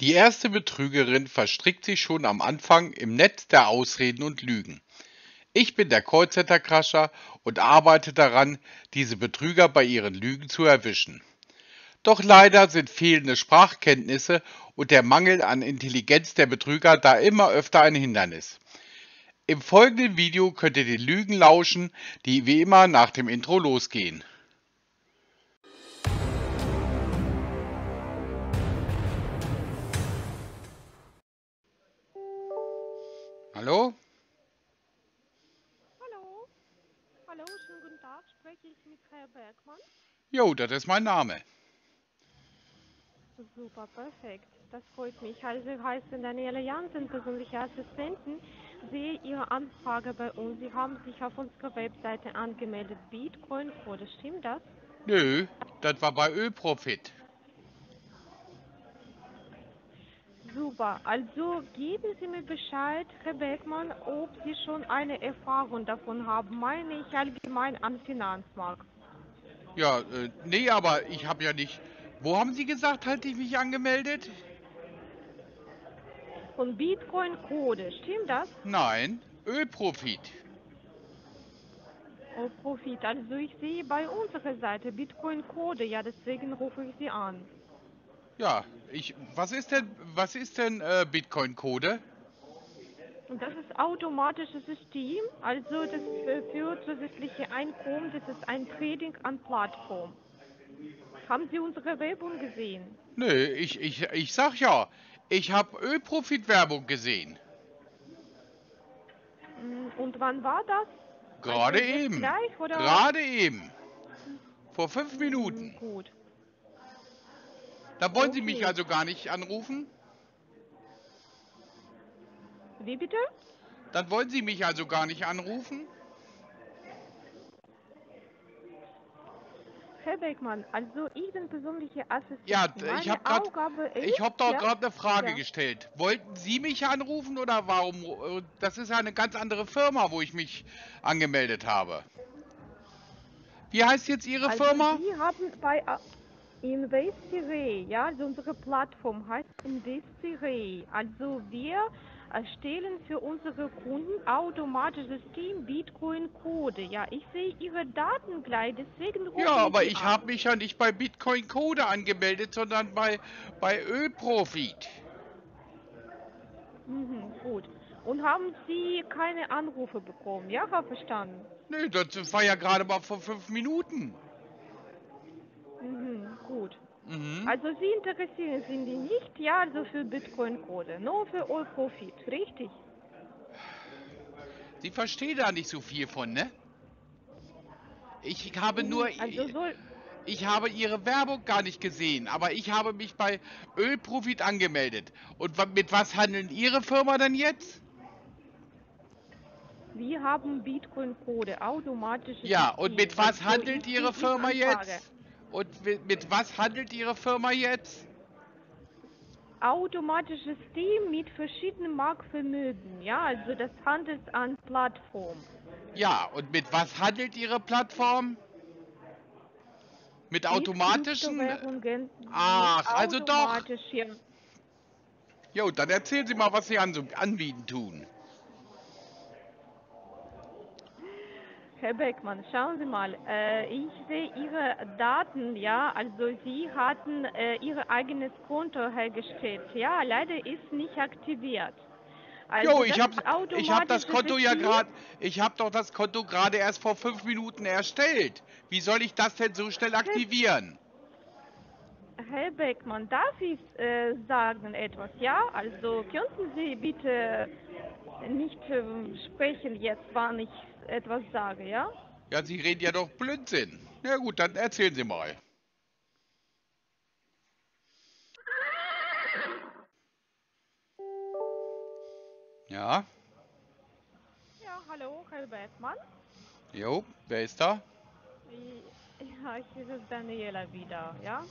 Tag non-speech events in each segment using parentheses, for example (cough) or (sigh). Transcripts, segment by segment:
Die erste Betrügerin verstrickt sich schon am Anfang im Netz der Ausreden und Lügen. Ich bin der Callcenter-Crasher und arbeite daran, diese Betrüger bei ihren Lügen zu erwischen. Doch leider sind fehlende Sprachkenntnisse und der Mangel an Intelligenz der Betrüger da immer öfter ein Hindernis. Im folgenden Video könnt ihr den Lügen lauschen, die wie immer nach dem Intro losgehen. Hallo? Hallo. Hallo, schönen guten Tag. Spreche ich mit Herr Bergmann? Jo, das ist mein Name. Super, perfekt. Das freut mich. Also heißen Daniela Jansen, persönliche Assistentin. Sehe Ihre Anfrage bei uns. Sie haben sich auf unserer Webseite angemeldet. Bitcoin Code, stimmt das? Nö, das war bei Ölprofit. Super. Also geben Sie mir Bescheid, Herr Bergmann, ob Sie schon eine Erfahrung davon haben. Meine ich allgemein an Finanzmarkt. Ja, äh, nee, aber ich habe ja nicht. Wo haben Sie gesagt, halte ich mich angemeldet? Von Bitcoin Code, stimmt das? Nein, Ölprofit. Oh, Profit. Also ich sehe bei unserer Seite Bitcoin Code, ja, deswegen rufe ich Sie an. Ja, ich. Was ist denn, was ist denn äh, Bitcoin-Code? Das ist automatisches System, also das für, für zusätzliche Einkommen, das ist ein Trading an Plattform. Haben Sie unsere Werbung gesehen? Nö, ich, ich, ich sag ja, ich habe Ölprofit-Werbung gesehen. Mm, Und wann war das? Gerade Also eben. gleich? Gerade eben. Vor fünf Minuten. Gut. Da wollen Sie mich also gar nicht anrufen? Wie bitte? Dann wollen Sie mich also gar nicht anrufen? Herr Beckmann, also ich bin persönliche Assistentin. Ja, ich Meine hab grad- Aufgabe ist, Ich habe doch ja, gerade eine Frage Ja. gestellt. Wollten Sie mich anrufen oder warum? äh, Das ist ja eine ganz andere Firma, wo ich mich angemeldet habe. Wie heißt jetzt Ihre also Firma? Sie haben bei äh, Investire, ja, also unsere Plattform heißt Investire. Also wir erstellen für unsere Kunden automatisch System Bitcoin Code. Ja, ich sehe Ihre Daten gleich, deswegen rufe Ja, aber ich habe mich ja nicht bei Bitcoin Code angemeldet, sondern bei, bei Ölprofit. Mhm, gut. Und haben Sie keine Anrufe bekommen? Ja, habe verstanden. Nö, das war ja gerade mal vor fünf Minuten. Mhm, gut. Mhm. Also Sie interessieren sind die nicht, ja, also für Bitcoin Code, nur für All Profit, richtig? Sie verstehen da nicht so viel von, ne? Ich habe nur, Also soll, ich habe Ihre Werbung gar nicht gesehen, aber ich habe mich bei Ölprofit angemeldet. Und mit was handelt Ihre Firma denn jetzt? wir haben Bitcoin Code, automatisches Ja, und mit was Also handelt Ihre Firma jetzt? Und mit, was handelt Ihre Firma jetzt? Automatisches System mit verschiedenen Marktvermögen, ja, also das handelt an Plattform. Ja, und mit was handelt Ihre Plattform? Mit automatischen? Ach, also doch. ja. Jo, dann erzählen Sie mal, was Sie an, anbieten tun. Herr Beckmann, schauen Sie mal, äh, ich sehe Ihre Daten, ja, also Sie hatten äh, Ihr eigenes Konto hergestellt, ja, leider ist nicht aktiviert. Also Jo, ich habe ich hab das Konto ja gerade, ich habe doch das Konto gerade erst vor fünf Minuten erstellt. Wie soll ich das denn so schnell aktivieren? Herr Beckmann, darf ich äh, sagen etwas, ja? Also könnten Sie bitte nicht ähm, sprechen jetzt, wann ich etwas sage, ja? Ja, Sie reden ja doch Blödsinn. Na gut, dann erzählen Sie mal. Ja, Ja, hallo, Herr Beckmann. jo, wer ist da? Ja, ich ist Daniela wieder, ja?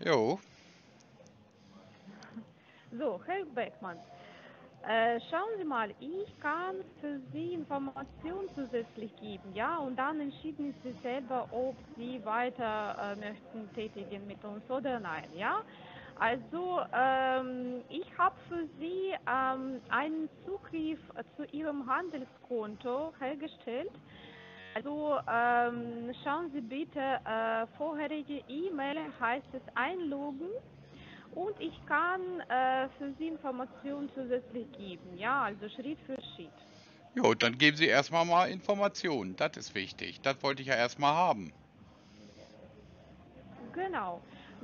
Jo, So, Herr Beckmann, äh, schauen Sie mal, ich kann für Sie Informationen zusätzlich geben, ja, und dann entschieden Sie selber, ob Sie weiter äh, möchten tätigen mit uns oder nein, ja. Also ähm, ich habe für Sie ähm, einen Zugriff zu Ihrem Handelskonto hergestellt. Also ähm, schauen Sie bitte, äh, vorherige E-Mail heißt es einloggen und ich kann äh, für Sie Informationen zusätzlich geben, ja, also Schritt für Schritt. Jo, dann geben Sie erstmal mal Informationen. Das ist wichtig. Das wollte ich ja erstmal haben. Genau.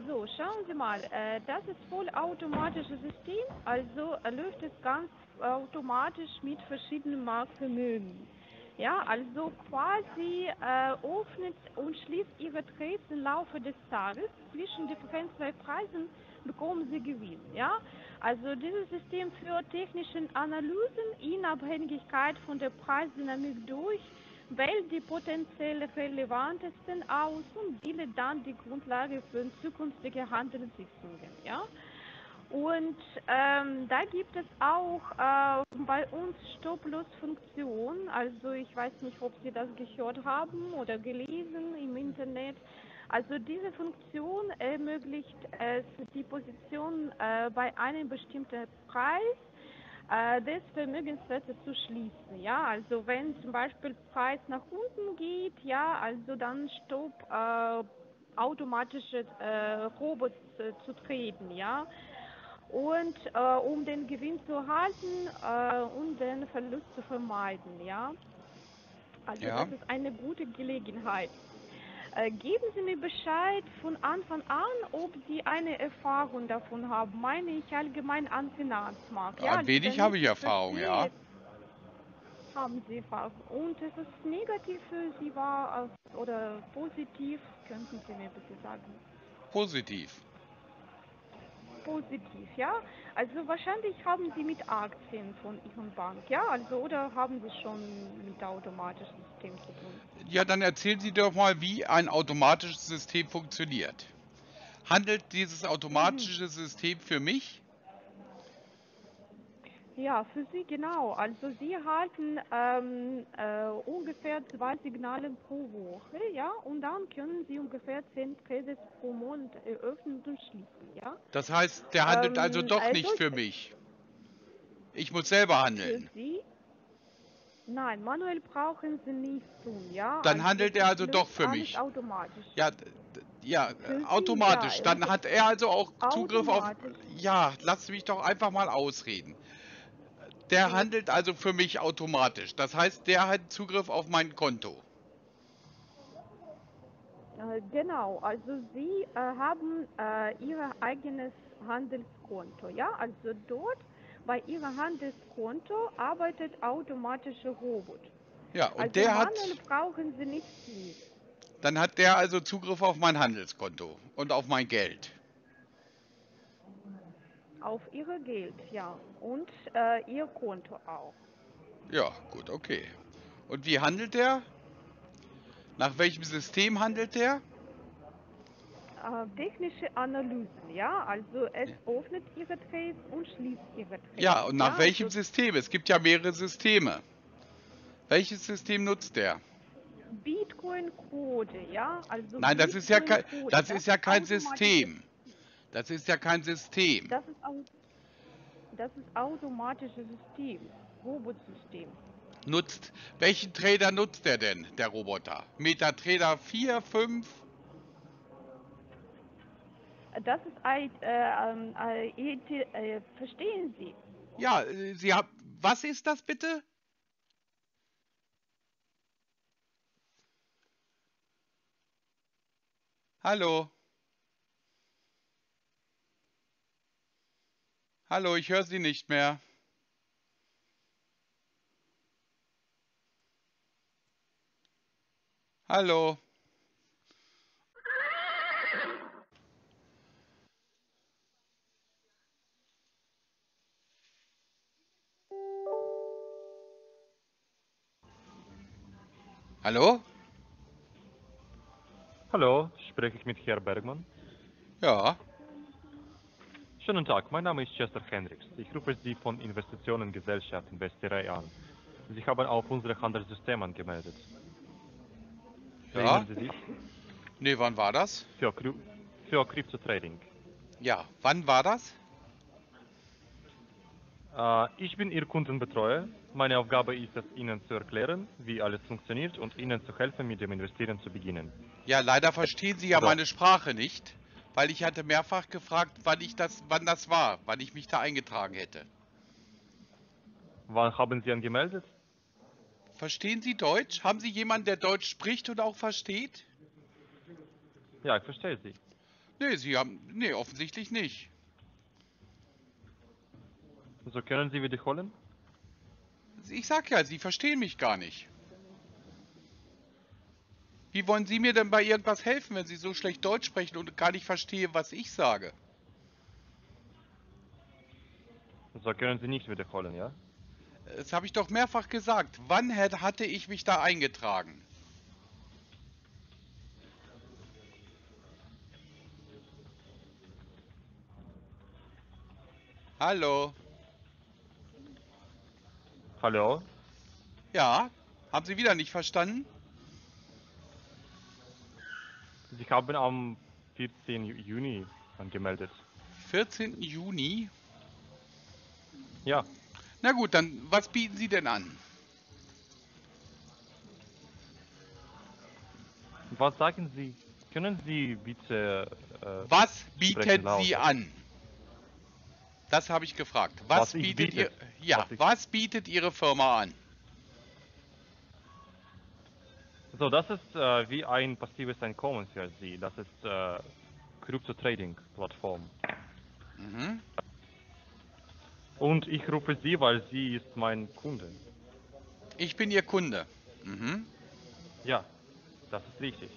So, schauen Sie mal, äh, das ist vollautomatisches System, also äh, läuft es ganz automatisch mit verschiedenen Marktvermögen. Ja, also quasi äh, öffnet und schließt Ihre Trades im Laufe des Tages. Zwischen Differenz bei Preisen bekommen Sie Gewinn. Ja, also dieses System führt technische Analysen in Abhängigkeit von der Preisdynamik durch wählt die potenziell relevantesten aus und bildet dann die Grundlage für zukünftige Handelssitzungen. Ja? Und ähm, da gibt es auch äh, bei uns Stop-Loss-Funktion. Also ich weiß nicht, ob Sie das gehört haben oder gelesen im Internet. Also diese Funktion ermöglicht es, die Position äh, bei einem bestimmten Preis äh, des Vermögenswertes zu schließen. Ja, also wenn zum Beispiel Preis nach unten geht, ja, also dann stopp äh, automatische äh, Robots äh, zu treten, ja. Und äh, um den Gewinn zu halten äh, und den Verlust zu vermeiden, ja. Also Ja. das ist eine gute Gelegenheit. Äh, geben Sie mir Bescheid von Anfang an, ob Sie eine Erfahrung davon haben. Meine ich allgemein an Finanzmarkt. Ein also wenig habe ich Erfahrung, ja. Haben Sie Erfahrung. Und es ist negativ für Sie war oder positiv? Könnten Sie mir bitte sagen? Positiv. Positiv, ja. Also wahrscheinlich haben Sie mit Aktien von Ihren Bank, ja. Also oder haben Sie schon mit automatischen System zu tun? Ja, dann erzählen Sie doch mal, wie ein automatisches System funktioniert. Handelt dieses automatische System für mich? Ja, für Sie genau. Also Sie erhalten ähm, äh, ungefähr zwei Signale pro Woche, ja, und dann können Sie ungefähr zehn Credits pro Monat eröffnen und schließen, ja. Das heißt, der handelt Ähm, also doch also nicht ich- für mich. Ich muss selber Für handeln. Sie? Nein, manuell brauchen Sie nichts tun, ja. Dann handelt er also doch für mich. automatisch. Ja, ja, Für Sie, automatisch. ja, Dann also hat er also auch Zugriff auf. Ja, lass mich doch einfach mal ausreden. Der Gut. handelt also für mich automatisch. Das heißt, der hat Zugriff auf mein Konto. Äh, Genau, also Sie äh, haben äh, Ihr eigenes Handelskonto, ja, also dort bei Ihrem Handelskonto arbeitet automatischer Robot. Ja, und also der hat, brauchen Sie nichts tun. dann hat der also Zugriff auf mein Handelskonto und auf mein Geld. Auf Ihr Geld, ja, und äh, Ihr Konto auch. Ja, gut, okay. Und wie handelt der? Nach welchem System handelt der? Äh, technische Analysen, ja, also es öffnet Ihre Trades und schließt Ihre Trades. Ja, und nach ja, welchem also System? Es gibt ja mehrere Systeme. Welches System nutzt der? Bitcoin-Code, ja, also Nein, das ist ja kein, das ist ja kein System. Das ist ja kein System. Das ist, au das ist automatisches System, Robotsystem. Nutzt, welchen Trader nutzt der denn, der Roboter? MetaTrader 4, 5? Das ist ein, äh, äh, äh, verstehen Sie? Ja, äh, Sie haben, was ist das bitte? Hallo? Hallo, ich höre Sie nicht mehr. Hallo? Hallo? Hallo, spreche ich mit Herrn Bergmann? Ja. Schönen Tag, mein Name ist Chester Hendricks. Ich rufe Sie von Investitionengesellschaft Investerei an. Sie haben auf unser Handelssystem angemeldet. Ja. Erinnern Sie sich? Nee, wann war das? Für, für Crypto Trading. Ja, wann war das? Äh, ich bin Ihr Kundenbetreuer. Meine Aufgabe ist es, Ihnen zu erklären, wie alles funktioniert und Ihnen zu helfen, mit dem Investieren zu beginnen. Ja, leider verstehen Sie ja So. meine Sprache nicht, weil ich hatte mehrfach gefragt, wann ich das, wann das war, wann ich mich da eingetragen hätte. Wann haben Sie angemeldet? Verstehen Sie Deutsch? Haben Sie jemanden, der Deutsch spricht und auch versteht? Ja, ich verstehe Sie. Nee, Sie haben. Nee, offensichtlich nicht. So können Sie wiederholen? Ich sag ja, Sie verstehen mich gar nicht. Wie wollen Sie mir denn bei irgendwas helfen, wenn Sie so schlecht Deutsch sprechen und gar nicht verstehen, was ich sage? So können Sie nicht wiederholen, ja? Das habe ich doch mehrfach gesagt. Wann hätte- hatte ich mich da eingetragen? Hallo? Hallo? Ja? Haben Sie wieder nicht verstanden? Sie haben am 14. Juni angemeldet. 14. Juni? Ja, Na gut, dann was bieten Sie denn an? was sagen Sie? Können Sie bitte... Äh, Was bieten. Sie an? Das habe ich gefragt. Was, Was ich bietet biete. ihr? Ja, Was ich- was bietet Ihre Firma an? So, das ist äh, wie ein passives Einkommen für Sie. Das ist äh, Crypto-Trading-Plattform. Mhm. Und ich rufe Sie, weil Sie ist mein Kunde. Ich bin Ihr Kunde. Mhm. Ja, das ist richtig.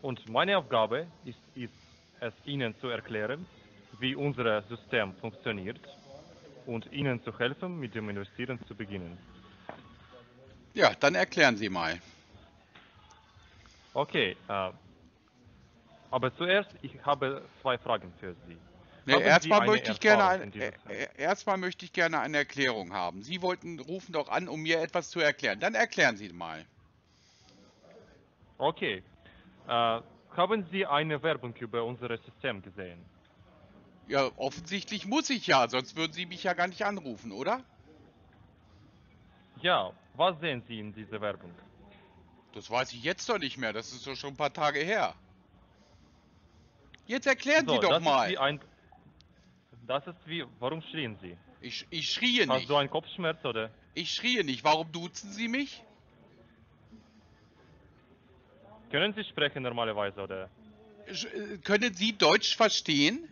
Und meine Aufgabe ist, ist es Ihnen zu erklären, wie unser System funktioniert und Ihnen zu helfen, mit dem Investieren zu beginnen. Ja, dann erklären Sie mal. Okay, äh, aber zuerst, ich habe zwei Fragen für Sie. Nee, erstmal möchte ich gerne ein, äh, äh, erstmal möchte ich gerne eine Erklärung haben. Sie wollten rufen doch an, um mir etwas zu erklären. Dann erklären Sie mal. Okay, äh, haben Sie eine Werbung über unser System gesehen? Ja, offensichtlich muss ich ja, sonst würden Sie mich ja gar nicht anrufen, oder? Ja, was sehen Sie in dieser Werbung? Das weiß ich jetzt doch nicht mehr. Das ist doch schon ein paar Tage her. Jetzt erklären So, Sie doch das mal. Ist wie ein, das ist wie, warum schrien Sie? Ich, ich schrie Hast nicht. du einen Kopfschmerz oder? Ich schrie nicht. Warum duzen Sie mich? Können Sie sprechen normalerweise oder? Sch äh, können Sie Deutsch verstehen?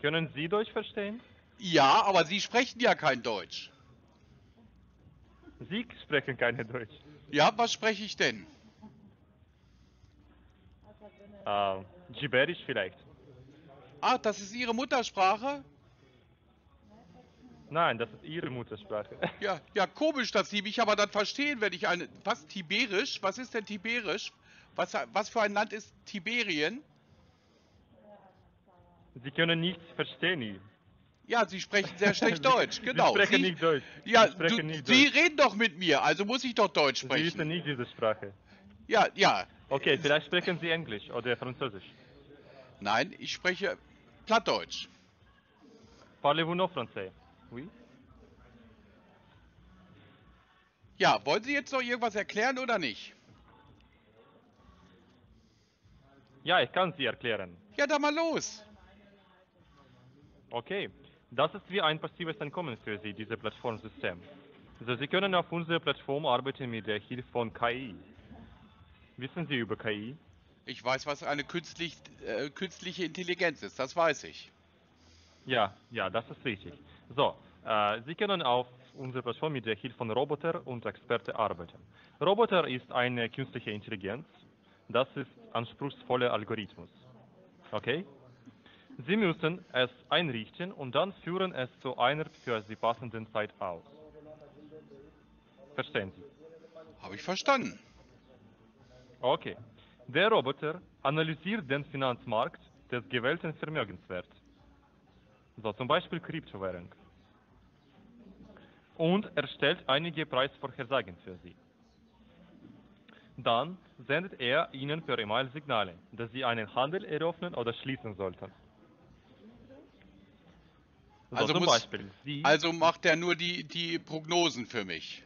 Können Sie Deutsch verstehen? Ja, aber Sie sprechen ja kein Deutsch. Sie sprechen keine Deutsch. Ja, was spreche ich denn? Äh, Gibberisch vielleicht. Ah, das ist Ihre Muttersprache? Nein, das ist Ihre Muttersprache. (laughs) Ja, ja, komisch, dass Sie mich aber dann verstehen, wenn ich eine... Was, Tiberisch? Was ist denn Tiberisch? Was, was für ein Land ist Tiberien? Sie können nichts verstehen. Ja, Sie sprechen sehr schlecht (laughs) Deutsch, genau. Sie sprechen Sie, nicht Deutsch. Ja, Sie sprechen du, nicht Sie Deutsch. reden doch mit mir, also muss ich doch Deutsch Sie wissen sprechen. nicht diese Sprache. Ja, ja. Okay, vielleicht sprechen Sie Englisch oder Französisch. Nein, ich spreche Plattdeutsch. Parlez-vous non français? Oui? Ja, wollen Sie jetzt noch irgendwas erklären oder nicht? Ja, ich kann Sie erklären. Ja, dann mal los. Okay, das ist wie ein passives Einkommen für Sie, dieses Plattformsystem. Also Sie können auf unserer Plattform arbeiten mit der Hilfe von KI. Wissen Sie über KI? Ich weiß, was eine künstlich, äh, künstliche Intelligenz ist, das weiß ich. Ja, ja, das ist richtig. So, äh, Sie können auf unserer Plattform mit der Hilfe von Roboter und Experte arbeiten. Roboter ist eine künstliche Intelligenz. Das ist anspruchsvoller Algorithmus. Okay? Sie müssen es einrichten und dann führen es zu einer für Sie passenden Zeit aus. Verstehen Sie? Habe ich verstanden. Okay. Der Roboter analysiert den Finanzmarkt des gewählten Vermögenswerts. So zum Beispiel Kryptowährung. Und erstellt einige Preisvorhersagen für Sie. Dann sendet er Ihnen per E-Mail Signale, dass Sie einen Handel eröffnen oder schließen sollten. So, Also zum muss- Also macht er nur die, die Prognosen für mich.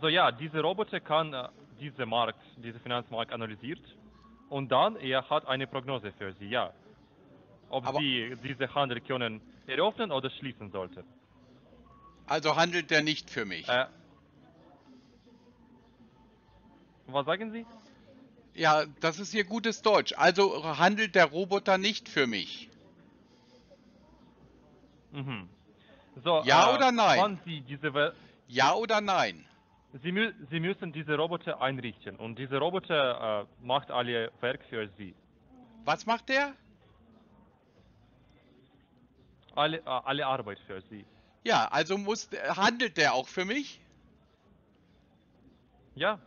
so ja, dieser Roboter kann äh, diese Markt, diese Finanzmarkt analysiert und dann er hat eine Prognose für Sie, ja. Ob Aber- Sie diese Handel können eröffnen oder schließen sollten. Also handelt der nicht für mich. Äh, was sagen Sie? Ja, das ist hier gutes Deutsch. Also handelt der Roboter nicht für mich. Mhm. So, Ja äh, oder nein? Sie diese Ja oder nein? Sie, mü Sie müssen diese Roboter einrichten und dieser Roboter äh, macht alle Werk für Sie. Was macht der? Alle, äh, alle Arbeit für Sie. Ja, also muss handelt der auch für mich? Ja,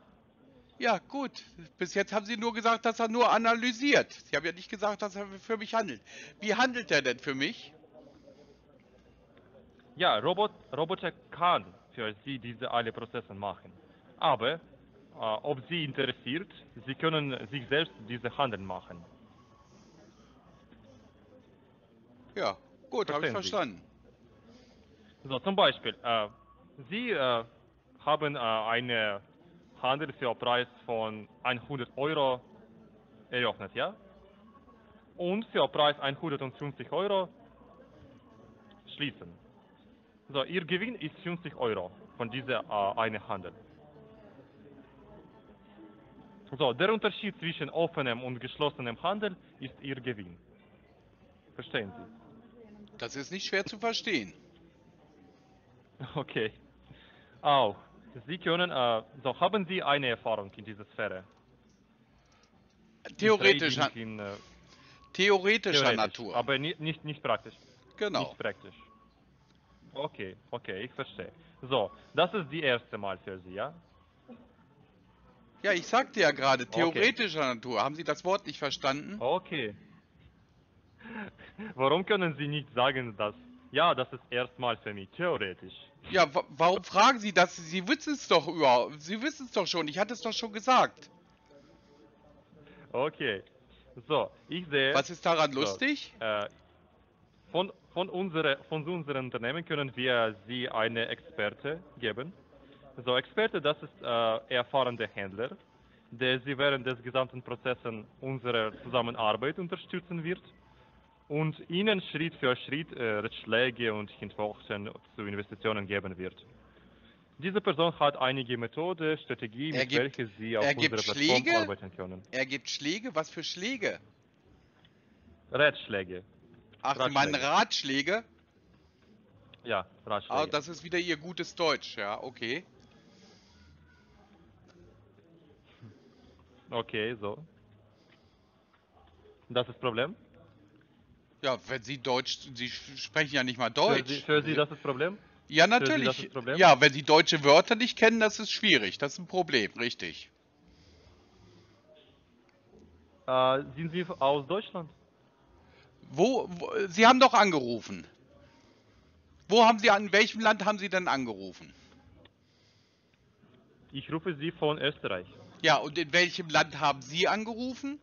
Ja, gut. Bis jetzt haben Sie nur gesagt, dass er nur analysiert. Sie haben ja nicht gesagt, dass er für mich handelt. Wie handelt er denn für mich? Ja Robot, Roboter kann für Sie diese alle Prozesse machen. Aber äh, ob Sie interessiert, Sie können sich selbst diese Handel machen. Ja, gut, habe ich verstanden. So, zum Beispiel, äh, Sie äh, haben äh, eine Handel für Preis von 100 Euro eröffnet, ja? Und für Preis 150 Euro schließen. So, Ihr Gewinn ist 50 Euro von dieser äh, eine Handel. So, der Unterschied zwischen offenem und geschlossenem Handel ist Ihr Gewinn. Verstehen Sie? Das ist nicht schwer zu verstehen. (laughs) Okay. Auch. Sie können, äh, so haben Sie eine Erfahrung in dieser Sphäre? In, äh, theoretischer theoretisch, Natur. Aber nicht, nicht, nicht praktisch. genau. Nicht praktisch. Okay, okay, ich verstehe. So, das ist die erste Mal für Sie, ja? Ja, ich sagte ja gerade, theoretischer Natur. Haben Sie das Wort nicht verstanden? Okay. (laughs) Warum können Sie nicht sagen, dass, ja, das ist erstmal für mich, theoretisch. Ja, wa warum fragen Sie das? Sie wissen es doch überhaupt. Sie wissen es doch schon. Ich hatte es doch schon gesagt. Okay. So, ich sehe... Was ist daran So. lustig? Äh, von, unsere, von unserem Unternehmen können wir Sie eine Experte geben. So, Experte, das ist äh, erfahrene Händler, der Sie während des gesamten Prozesses unserer Zusammenarbeit unterstützen wird und Ihnen Schritt für Schritt äh, Ratschläge und Hinweise zu Investitionen geben wird. Diese Person hat einige Methoden, Strategien, Er mit gibt- welchen Sie auf er unserer Plattform arbeiten können. Er gibt Schläge? Was für Schläge? Ratschläge. Ach, Sie meinen Ratschläge. Ratschläge? Ja, Ratschläge. Ah, das ist wieder Ihr gutes Deutsch. Ja, okay. Okay, so. Das ist das Problem? Ja, wenn Sie Deutsch, Sie sprechen ja nicht mal Für Deutsch. Sie, für Sie das ist das Problem? ja, Sie das natürlich. das Problem? Ja, wenn Sie deutsche Wörter nicht kennen, das ist schwierig. Das ist ein Problem, richtig. Äh, sind Sie aus Deutschland? Wo, wo, Sie haben doch angerufen. Wo haben Sie an, in welchem Land haben Sie denn angerufen? Ich rufe Sie von Österreich. Ja, und in welchem Land haben Sie angerufen?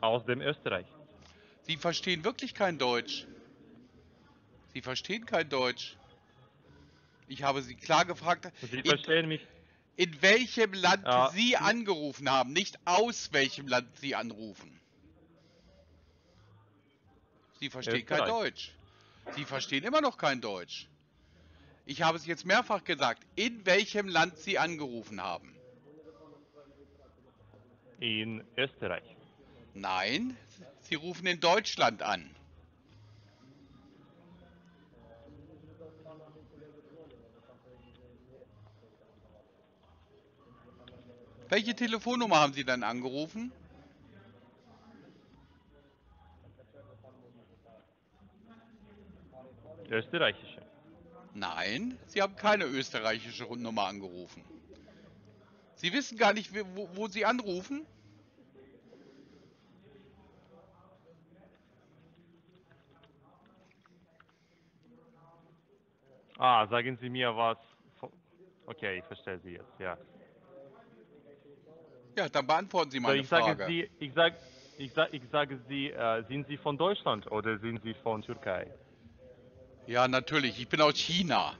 Aus dem Österreich. Sie verstehen wirklich kein Deutsch. Sie verstehen kein Deutsch. Ich habe Sie klar gefragt, Sie in, verstehen mich? in welchem Land Ja. Sie angerufen haben, nicht aus welchem Land Sie anrufen. Sie verstehen kein Österreich. Deutsch. Sie verstehen immer noch kein Deutsch. Ich habe es jetzt mehrfach gesagt, in welchem Land Sie angerufen haben. In Österreich. Nein, Sie rufen in Deutschland an. Welche Telefonnummer haben Sie dann angerufen? Österreichische. Nein, Sie haben keine österreichische Nummer angerufen. Sie wissen gar nicht, wo, wo Sie anrufen? Ah, sagen Sie mir was. Okay, ich verstehe Sie jetzt, ja. Ja, dann beantworten Sie So, meine ich sage Frage. Sie, ich sag, Ich, sa ich sage Sie, äh, sind Sie von Deutschland oder sind Sie von Türkei? Ja, natürlich. Ich bin aus China.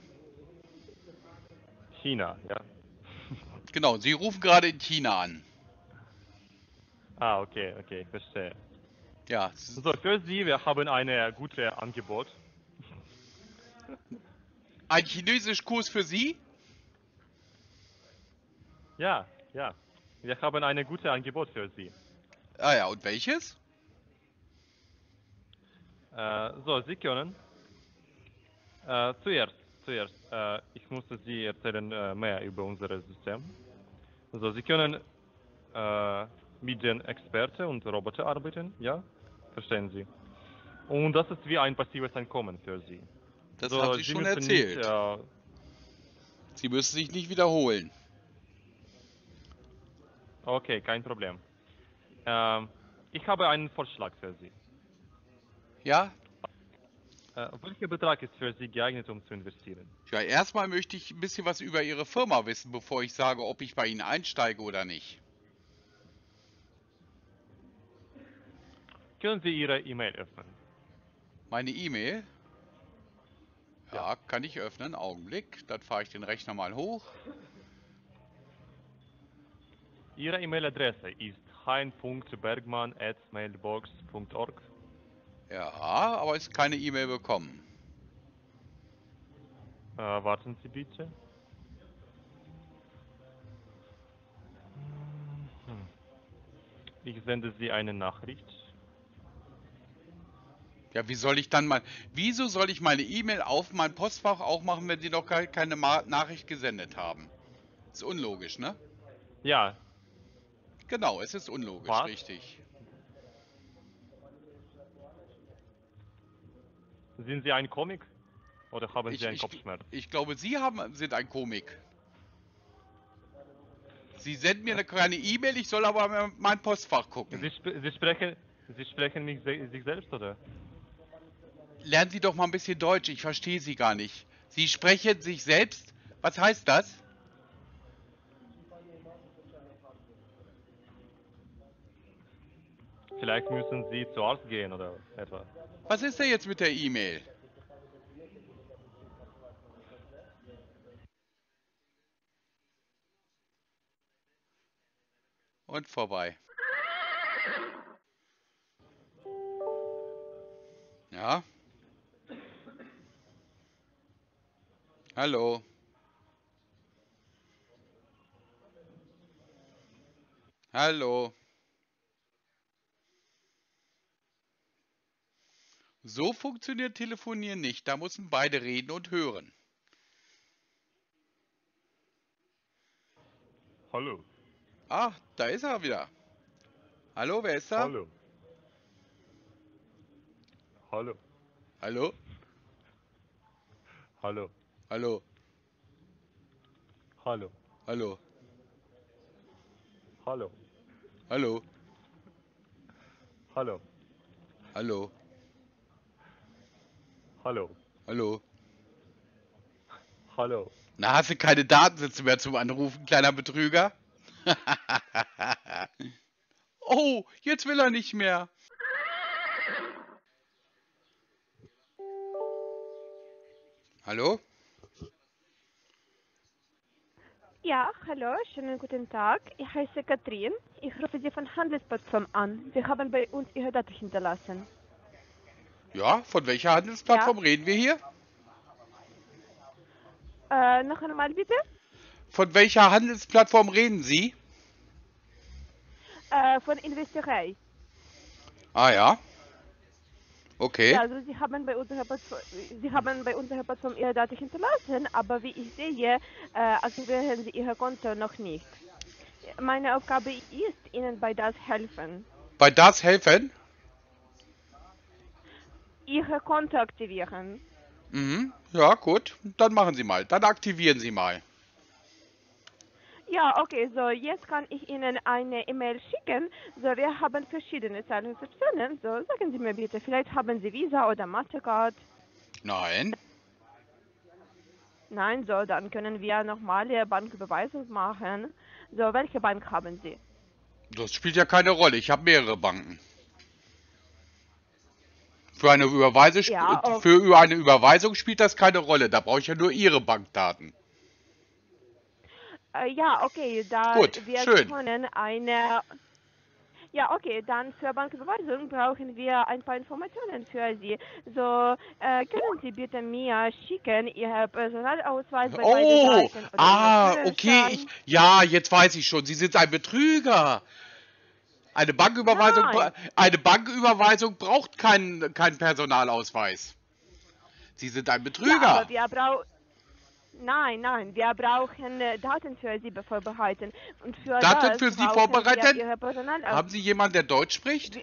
China, ja. Genau, Sie rufen gerade in China an. Ah, okay, okay, ich verstehe. Ja, So, für Sie, wir haben ein gutes Angebot. ein Chinesischkurs für Sie? Ja, ja. Wir haben ein gutes Angebot für Sie. Ah ja, und welches? Äh, so, Sie können. Äh, zuerst, zuerst, äh, ich musste Sie erzählen äh, mehr über unser System. So, Sie können äh, mit den Experten und Roboter arbeiten, ja? Verstehen Sie? Und das ist wie ein passives Einkommen für Sie. Das so, haben Sie schon müssen erzählt. Nicht, Sie müssen sich nicht wiederholen. okay, kein Problem. Ähm, ich habe einen Vorschlag für Sie. Ja? Äh, welcher Betrag ist für Sie geeignet, um zu investieren? Ja, erstmal möchte ich ein bisschen was über Ihre Firma wissen, bevor ich sage, ob ich bei Ihnen einsteige oder nicht. Können Sie Ihre E-Mail öffnen? Meine E-Mail? Ja, kann ich öffnen. Augenblick. Dann fahre ich den Rechner mal hoch. Ihre E-Mail-Adresse ist hein.bergmann.mailbox.org. Ja, aber ist keine E-Mail bekommen. Äh, warten Sie bitte. Hm. Ich sende Sie eine Nachricht. Ja, wie soll ich dann mal... Wieso soll ich meine E-Mail auf mein Postfach auch machen, wenn Sie noch ke- keine Ma Nachricht gesendet haben? Ist unlogisch, ne? Ja, Genau, es ist unlogisch, Was? richtig. Sind Sie ein Comic? Oder haben Ich, Sie einen ich, Kopfschmerz? ich glaube, Sie haben, sind ein Komik. Sie senden mir eine kleine E-Mail, ich soll aber mein Postfach gucken. Sie, sp Sie sprechen, Sie sprechen mich se sich selbst, oder? Lernen Sie doch mal ein bisschen Deutsch, ich verstehe Sie gar nicht. Sie sprechen sich selbst? Was heißt das? Vielleicht müssen Sie zu Arzt gehen oder etwa. Was ist denn jetzt mit der E-Mail? Und vorbei. Ja? Hallo? Hallo? So funktioniert Telefonieren nicht. Da müssen beide reden und hören. Hallo. Ah, da ist er wieder. Hallo, wer ist da? Hallo. Hallo. Hallo? Hallo. Hallo? Hallo. Hallo? Hallo. Hallo? Hallo. Hallo? Hallo. Hallo? Hallo. Na, hast du keine Datensätze mehr zum Anrufen, kleiner Betrüger? (laughs) oh, jetzt will er nicht mehr. Hallo? Ja, hallo, schönen guten Tag. Ich heiße Katrin. Ich rufe Sie von Handelsplattform an. Sie haben bei uns Ihre Daten hinterlassen. Ja, von welcher Handelsplattform reden wir hier? Äh, noch einmal bitte? Von welcher Handelsplattform reden Sie? Äh, von Investorei. Ah ja. Okay. Ja, also Sie haben bei unserer Plattform, Sie haben bei unserer Plattform Ihre Daten hinterlassen, aber wie ich sehe, äh, aktivieren Sie Ihr Konto noch nicht. Meine Aufgabe ist, Ihnen bei das helfen. Bei das helfen? Ihre Konto aktivieren. Mhm. Ja, gut. Dann machen Sie mal. Dann aktivieren Sie mal. Ja, okay, so jetzt kann ich Ihnen eine E-Mail schicken. So, wir haben verschiedene Zahlungsoptionen. So, sagen Sie mir bitte, vielleicht haben Sie Visa oder Mastercard. Nein. Nein, so, dann können wir normale Banküberweisung machen. So, welche Bank haben Sie? Das spielt ja keine Rolle. Ich habe mehrere Banken. Für eine Überweisung, Ja, okay. für eine Überweisung spielt das keine Rolle. Da brauche ich ja nur Ihre Bankdaten. Äh, ja, okay, da Gut, wir schön. können eine. Ja, okay, dann für Banküberweisung brauchen wir ein paar Informationen für Sie. So, äh, können Sie bitte mir schicken Ihr Personalausweis bei Oh, ah, okay, ich, ja, jetzt weiß ich schon. Sie sind ein Betrüger. Eine Banküberweisung, Nein. eine Banküberweisung braucht keinen keinen Personalausweis. Sie sind ein Ja, Betrüger. aber wir brauchen. Nein, nein, wir brauchen äh, Daten für Sie vorbereiten. Und für Daten für Sie vorbereiten? Wir Ihre Personalausweis. Haben Sie jemanden, der Deutsch spricht?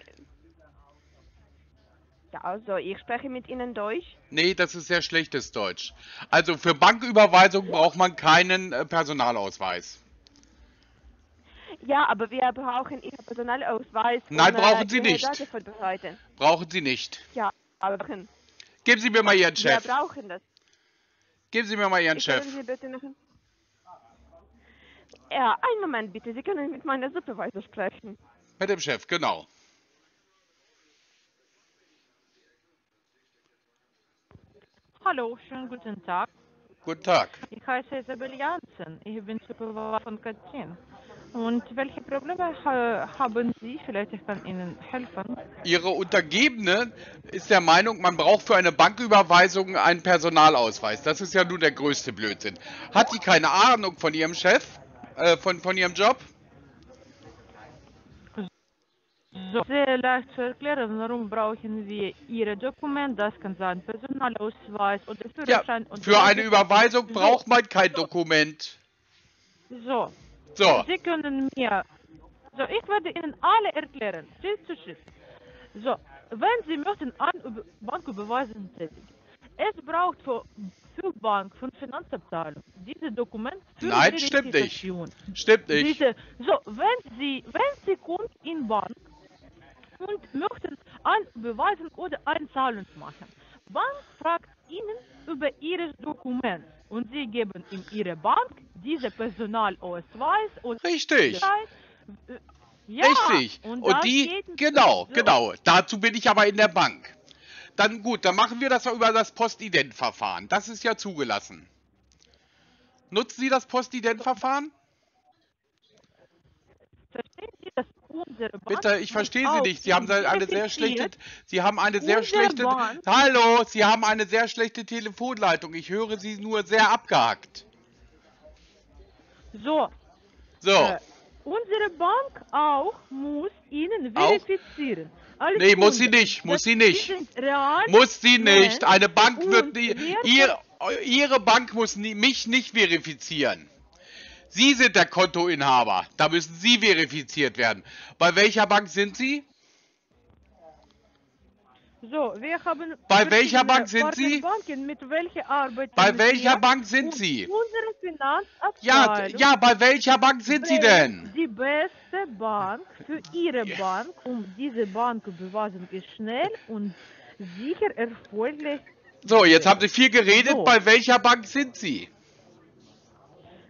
Ja, also ich spreche mit Ihnen Deutsch. Nee, das ist sehr schlechtes Deutsch. Also für Banküberweisung braucht man keinen äh, Personalausweis. Ja, aber wir brauchen Ihren Personalausweis. Nein, um, brauchen Sie nicht. Brauchen Sie nicht. Ja, aber brauchen- Geben Sie mir mal Ihren wir Chef. brauchen das. Geben Sie mir mal Ihren Können Chef. Sie bitte noch... Ja, einen Moment bitte. Sie können mit meiner Supervisor sprechen. Mit dem Chef, genau. Hallo, schönen guten Tag. Guten Tag. Ich heiße Isabel Janssen. Ich bin Supervisor von Katzin. Und welche Probleme ha haben Sie? Vielleicht ich kann Ihnen helfen. Ihre Untergebene ist der Meinung, man braucht für eine Banküberweisung einen Personalausweis. Das ist ja nun der größte Blödsinn. Hat sie keine Ahnung von ihrem Chef? Äh, von, von ihrem Job? So, sehr leicht zu erklären, warum brauchen wir Ihre Dokumente. Das kann sein Personalausweis oder Ja, Führerschein. und für eine. Überweisung braucht man kein Dokument. So, So, Sie können mir. So, ich werde Ihnen alle erklären, Schritt zu Schritt. So, wenn Sie möchten Über- Banküberweisung tätigen, es braucht für, für Bank von Finanzabteilung diese Dokumente für Nein, stimmt nicht. Stimmt nicht. Diese, so, wenn Sie, wenn Sie kommen in Bank und möchten eine Überweisung oder eine Zahlung machen, Bank fragt Ihnen über Ihr Dokument und Sie geben in Ihre Bank diese Personalausweis oder Richtig. Äh, Ja, Richtig. Und, Und die, genau, so. genau. Dazu bin ich aber in der Bank. Dann gut, dann machen wir das über das Postident-Verfahren. Das ist ja zugelassen. Nutzen Sie das Postident-Verfahren? Verstehen Sie, dass unsere Bank Bitte, ich verstehe Sie nicht. Sie haben eine sehr schlechte. Sie haben eine sehr schlechte. Hallo, Sie haben eine sehr schlechte Telefonleitung. Ich höre Sie nur sehr abgehackt. So, So, Äh, unsere Bank auch muss Ihnen verifizieren. Alle Nee, muss sie nicht, muss sie nicht. muss sie nicht. Eine Bank wird nie. Ihre, ihre Bank muss nie, mich nicht verifizieren. Sie sind der Kontoinhaber. Da müssen Sie verifiziert werden. Bei welcher Bank sind Sie? So, wir haben Bei welcher Bank sind Sie? Partnerbanken, mit welcher Bei welcher Bank sind Sie? Unsere Ja, Finanzabteilung ja, bei welcher Bank sind Sie denn? Die beste Bank für Ihre Bank, um diese Banküberweisung ist schnell und sicher erfolgreich. So, jetzt haben Sie viel geredet. So. Bei welcher Bank sind Sie?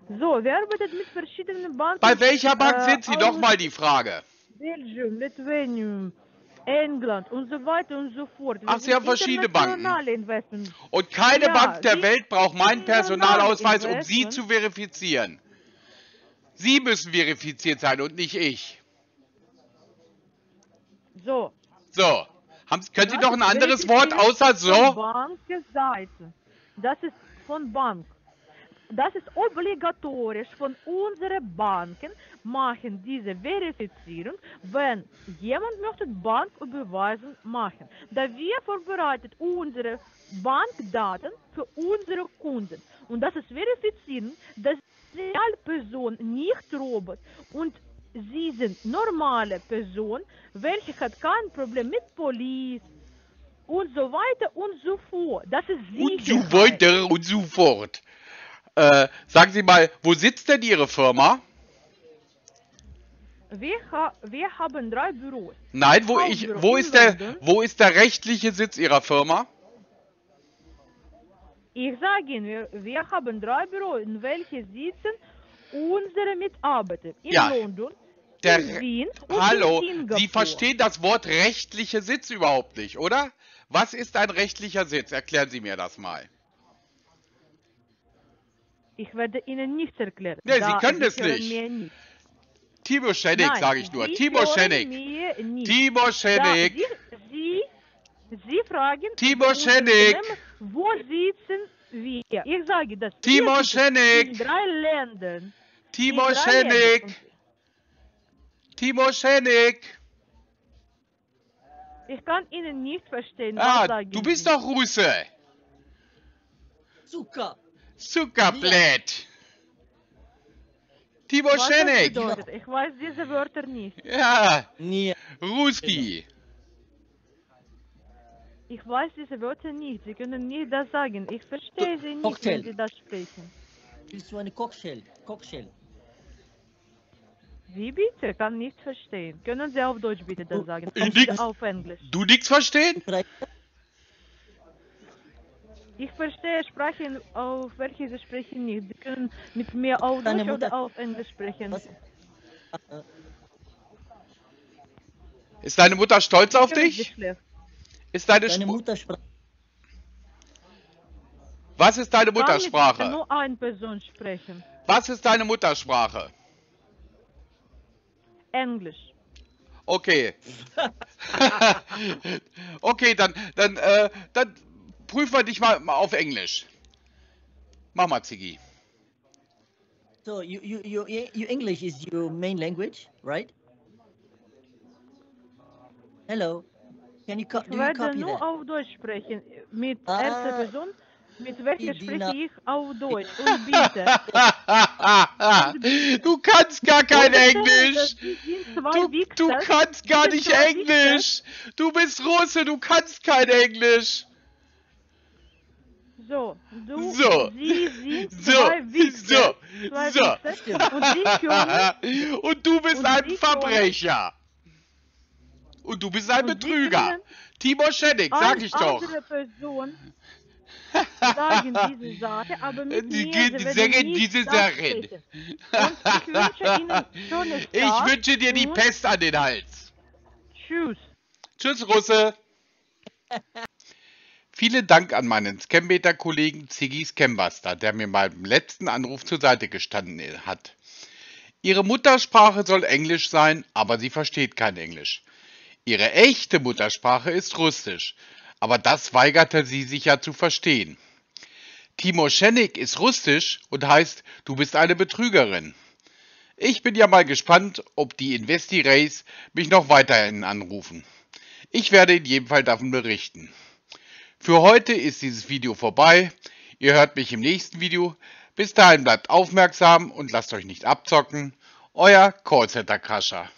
So, wir arbeiten mit verschiedenen Banken. Bei welcher Bank äh, sind Sie? aus Nochmal die Frage. Belgium, Lithuanium, England und so weiter und so fort. Wir Ach, Sie haben verschiedene Banken. Und keine Ja, Bank der Welt braucht meinen Personalausweis, um Sie zu verifizieren. Sie müssen verifiziert sein und nicht ich. So. So. Haben, können Sie noch ein anderes Wort außer so? Bankseite. Das ist von Bank. Das ist obligatorisch von unseren Banken machen diese Verifizierung, wenn jemand möchte Banküberweisung machen. Da wir vorbereitet unsere Bankdaten für unsere Kunden. Und das ist verifizieren, dass als Person nicht Robot und sie sind normale Person, welche hat kein Problem mit Police und so weiter und so fort. Das ist Und so Sicherheit. weiter und so fort. Äh, sagen Sie mal, wo sitzt denn Ihre Firma? Wir, ha wir haben drei Büros. Nein, wo ich, wo ist der, wo ist der rechtliche Sitz Ihrer Firma? Ich sage Ihnen, wir, wir haben drei Büros, in welche sitzen unsere Mitarbeiter in Ja. London. Der in Wien und Hallo, in Singapur. Sie verstehen das Wort rechtliche Sitz überhaupt nicht, oder? Was ist ein rechtlicher Sitz? Erklären Sie mir das mal. Ich werde Ihnen nichts erklären. Nee, Sie können das nicht. Timo Schenig, Nein, sage ich nur. Sie Timo nicht. Timo Da, Schenig. Sie, Sie, Sie fragen, Timo. Unternehmen, wo sitzen wir? Ich sage das. Timo Schenig. In drei Ländern. Timo. Ländern. Timo Schenig. Ich kann Ihnen nicht verstehen, Ah, du bist doch Russe. Zucker. Zuckerblät. Timo Was das Schenig. bedeutet. Ich weiß diese Wörter nicht. Ja, Nee. Ruski. Ich weiß diese Wörter nicht. Sie können nicht das sagen. Ich verstehe Sie nicht, Cocktail. wenn Sie das sprechen. Willst du eine Cockshell? Cockshell. Wie bitte? Kann nicht verstehen. Können Sie auf Deutsch bitte das sagen? Ich Auf, nix. auf Englisch. Du nix verstehen? Ich verstehe Sprachen, auf welche Sie sprechen nicht. Sie können mit mir auf Deine Deutsch Mutter- oder auf Englisch sprechen. Was? Ist deine Mutter stolz auf dich? Ist deine, Deine Sp- Muttersprache. Was ist deine Kann Muttersprache? nur eine Person sprechen. Was ist deine Muttersprache? Englisch. Okay. (laughs) okay, dann, dann, äh, dann prüfen wir dich mal, mal auf Englisch. Mach mal, Ziggy. So you, you, you, you English is your main language, right? Hello. Can you, do you werde copy nur that? auf Deutsch sprechen. Mit Ah. erster Person. Mit welcher spreche ich auf Deutsch? (laughs) Und bitte. du kannst gar kein Englisch. Du, du kannst gar nicht Englisch. Du bist Russe, du kannst kein Englisch. So, du, So. Sie sind So, zwei Wichser. so, zwei so. Und Sie können, (laughs) Und du bist Und ein Sie Verbrecher. Und du bist ein Und Sie Betrüger. Timo Schenig, sag ich doch. andere Person sagen diese Sache, aber mit Die mir, Sie werden sagen nicht diese Sachen. ich wünsche (laughs) Ihnen schönes Ich Tag wünsche dir die Pest an den Hals. Tschüss. Tschüss, Russe. Vielen Dank an meinen Scambater-Kollegen Ziggy Scambuster, der mir beim letzten Anruf zur Seite gestanden hat. Ihre Muttersprache soll Englisch sein, aber sie versteht kein Englisch. Ihre echte Muttersprache ist Russisch, aber das weigerte sie sich ja zu verstehen. Timo Schenik ist Russisch und heißt, du bist eine Betrügerin. Ich bin ja mal gespannt, ob die Investi-Rays mich noch weiterhin anrufen. Ich werde in jedem Fall davon berichten. Für heute ist dieses Video vorbei. Ihr hört mich im nächsten Video. Bis dahin bleibt aufmerksam und lasst euch nicht abzocken. Euer Callcenter Crusher.